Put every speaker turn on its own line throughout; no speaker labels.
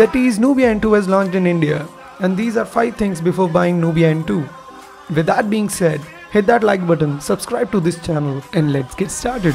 ZTE's Nubia N2 has launched in India, and these are 5 things before buying Nubia N2. With that being said, hit that like button, subscribe to this channel, and let's get started.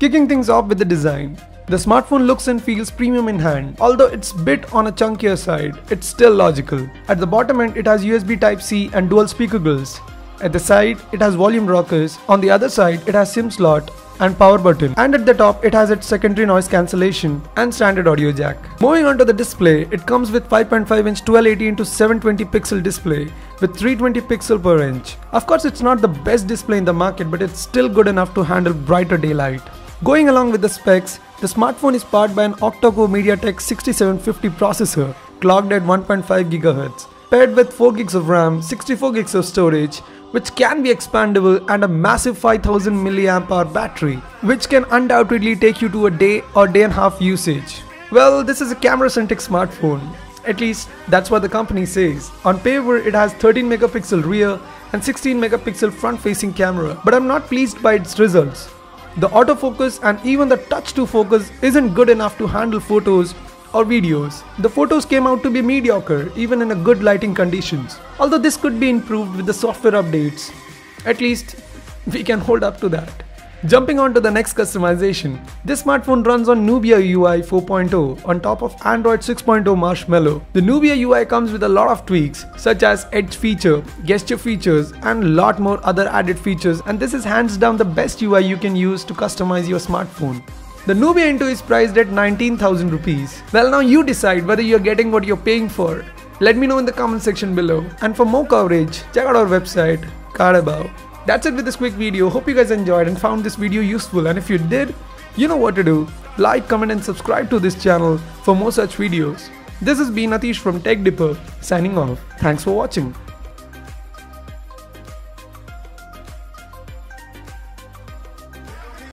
Kicking things off with the design. The smartphone looks and feels premium in hand. Although it's bit on a chunkier side, it's still logical. At the bottom end, it has USB Type-C and dual speaker grills. At the side, it has volume rockers. On the other side, it has SIM slot and power button. And at the top, it has its secondary noise cancellation and standard audio jack. Moving on to the display, it comes with 5.5 inch 1280 into 720 pixel display with 320 pixel per inch. Of course, it's not the best display in the market, but it's still good enough to handle brighter daylight. Going along with the specs, the smartphone is powered by an octa-core MediaTek 6750 processor clocked at 1.5 GHz, paired with 4 gigs of RAM, 64 gigs of storage, which can be expandable and a massive 5000 mAh battery, which can undoubtedly take you to a day or day and a half usage. Well, this is a camera-centric smartphone. At least that's what the company says. On paper, it has 13 megapixel rear and 16 megapixel front-facing camera, but I'm not pleased by its results. The autofocus and even the touch to focus isn't good enough to handle photos or videos. The photos came out to be mediocre even in a good lighting conditions. Although this could be improved with the software updates. At least we can hold up to that. Jumping on to the next customization, this smartphone runs on Nubia UI 4.0 on top of Android 6.0 Marshmallow. The Nubia UI comes with a lot of tweaks such as edge feature, gesture features and lot more other added features and this is hands down the best UI you can use to customize your smartphone. The Nubia N2 is priced at 19,000 rupees. Well now you decide whether you're getting what you're paying for. Let me know in the comment section below. And for more coverage, check out our website, card above. That's it with this quick video. Hope you guys enjoyed and found this video useful and if you did, you know what to do. Like, comment and subscribe to this channel for more such videos. This has been Atish from Tech Dipper signing off. Thanks for watching.